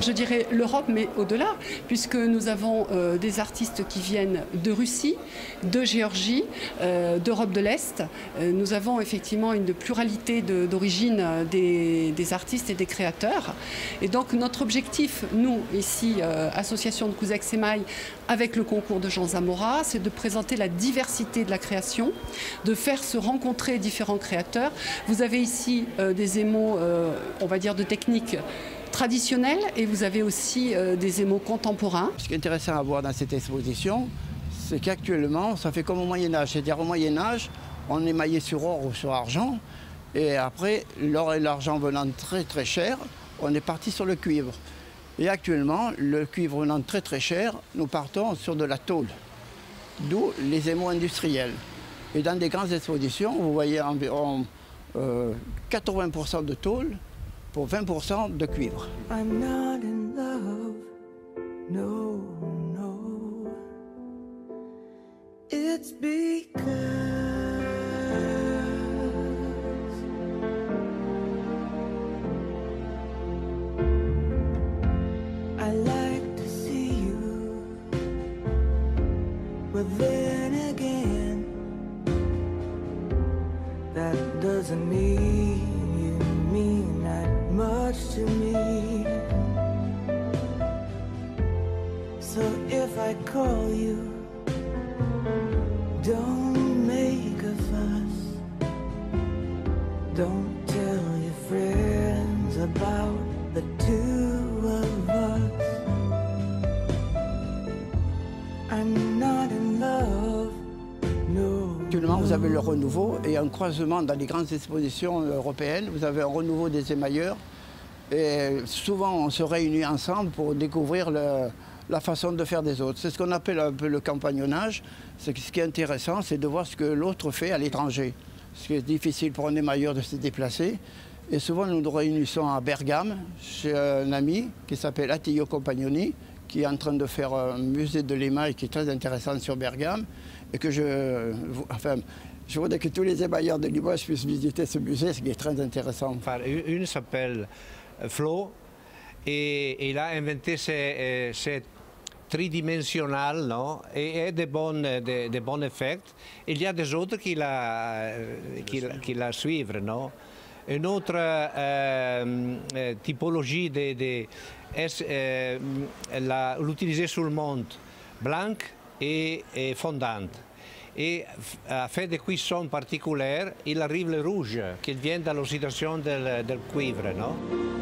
Je dirais l'Europe, mais au-delà, puisque nous avons euh, des artistes qui viennent de Russie, de Géorgie, euh, d'Europe de l'Est. Euh, nous avons effectivement une pluralité d'origine des, artistes et des créateurs. Et donc notre objectif, nous, ici, Association de Cousex Mailles, avec le concours de Jean Zamora, c'est de présenter la diversité de la création, de faire se rencontrer différents créateurs. Vous avez ici des émaux, on va dire, de techniques traditionnels et vous avez aussi euh, des émaux contemporains. Ce qui est intéressant à voir dans cette exposition, c'est qu'actuellement, ça fait comme au Moyen-Âge. C'est-à-dire au Moyen-Âge, on émaillait sur or ou sur argent. Et après, l'or et l'argent venant très très cher, on est parti sur le cuivre. Et actuellement, le cuivre venant très très cher, nous partons sur de la tôle. D'où les émaux industriels. Et dans des grandes expositions, vous voyez environ 80% euh, de tôle pour 20% de cuivre. I'm not in love, no, no. It's because I like to see you, then again, that doesn't mean So if I call you, don't make a fuss. Don't tell your friends about the two of us. I'm not in love. Actuellement, vous avez le renouveau et un croisement dans les grandes expositions européennes. Vous avez un renouveau des émailleurs. Et souvent, on se réunit ensemble pour découvrir la façon de faire des autres. C'est ce qu'on appelle un peu le campagnonnage. Ce qui est intéressant, c'est de voir ce que l'autre fait à l'étranger. Ce qui est difficile pour un émailleur de se déplacer. Et souvent, nous nous réunissons à Bergame, chez un ami qui s'appelle Attilio Compagnoni, qui est en train de faire un musée de l'émail qui est très intéressant sur Bergame et que je, enfin, je voudrais que tous les émailleurs de Limoges puissent visiter ce musée, ce qui est très intéressant. Enfin, une s'appelle euh, Flo et il a inventé ces, ces tridimensionnel non et, de, bons, de, de, bons effets. Il y a des autres qui la, qui, qui la suivent. Non Une autre euh, euh typologie de, de, est euh, l'utiliser blanc et, et fondante. Et à fait des cuissons particulières, il arrive le rouge qui vient de l'oxydation del, del cuivre. Non